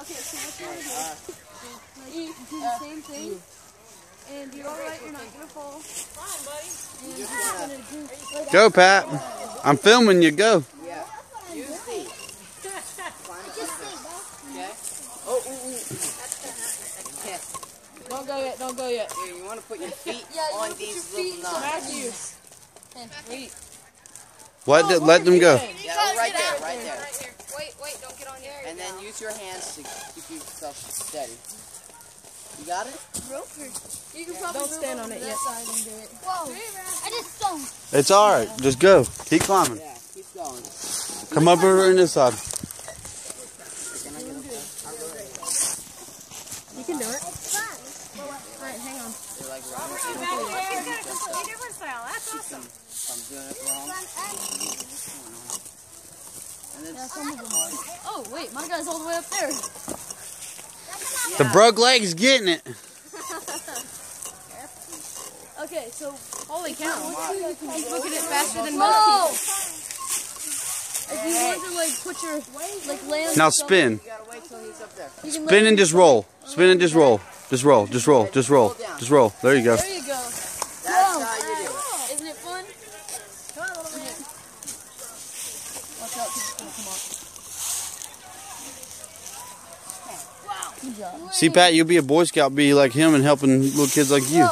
Okay, so what you're gonna do, you do the same thing, and you're alright, you're not gonna fall. And you're just gonna do like Go, Pat. I'm filming you. Go. Yeah. Use feet. Climb up this thing. Okay? Oh, ooh, ooh. Okay. Don't go yet. Don't go yet. Here, you want to put your feet Yeah, you on wanna put these your little feet knots. Matthew. Wait. Let, the, let them go. Yeah, oh, right there, right there. here. Wait, wait, don't get on here. And then use your hands to keep yourself steady. You got it? You can probably Don't stand on it yet. side and do it. Whoa. I just don't. It's all right. Just go. Keep climbing. Yeah, keep going. Come up over on this side. Can I get up there? You can do it. Alright, hang on. They're like right I'm doing it wrong. And then Yeah, some of them are. Oh, wait, my guy's all the way up there. The broke leg's getting it. Okay, so Holy cow. he's Look at it faster than Whoa! most If you want to like put your like land. Now spin. you gotta wait till he's up there. You can Spin and just roll. Spin and just roll. Just roll. Just roll. Just roll. Just roll. There you go. There you go. That's how you do it. Isn't it fun? Come on, little man. Watch out, 'cause it's gonna come off. Wow. See, Pat, you'll be a Boy Scout, be like him and helping little kids like you.